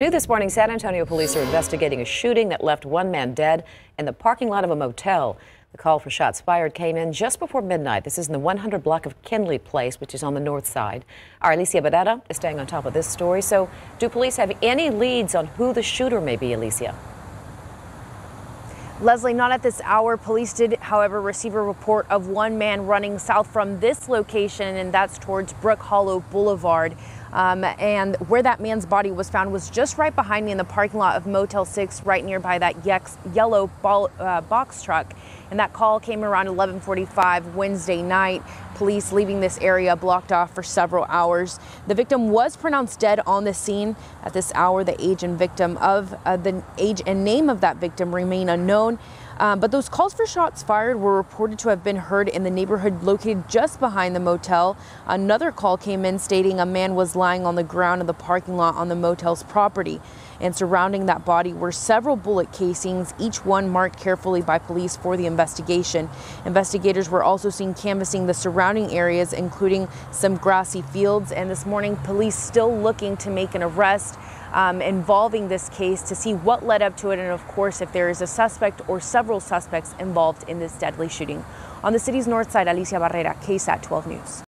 New this morning, San Antonio police are investigating a shooting that left one man dead in the parking lot of a motel. The call for shots fired came in just before midnight. This is in the 100 block of Kinley Place, which is on the north side. Our Alicia Barrera is staying on top of this story. So, do police have any leads on who the shooter may be, Alicia? Leslie, not at this hour. Police did, however, receive a report of one man running south from this location, and that's towards Brook Hollow Boulevard. Um, and where that man's body was found was just right behind me in the parking lot of Motel 6, right nearby that yellow ball, uh, box truck. And that call came around 11:45 Wednesday night. Police leaving this area blocked off for several hours. The victim was pronounced dead on the scene. At this hour, the age and victim of uh, the age and name of that victim remain unknown. Um, but those calls for shots fired were reported to have been heard in the neighborhood located just behind the motel. Another call came in stating a man was lying on the ground in the parking lot on the motel's property. And surrounding that body were several bullet casings, each one marked carefully by police for the investigation. Investigators were also seen canvassing the surrounding areas, including some grassy fields. And this morning, police still looking to make an arrest um, involving this case to see what led up to it, and of course, if there is a suspect or several suspects involved in this deadly shooting. On the city's north side, Alicia Barrera, KSAT 12 News.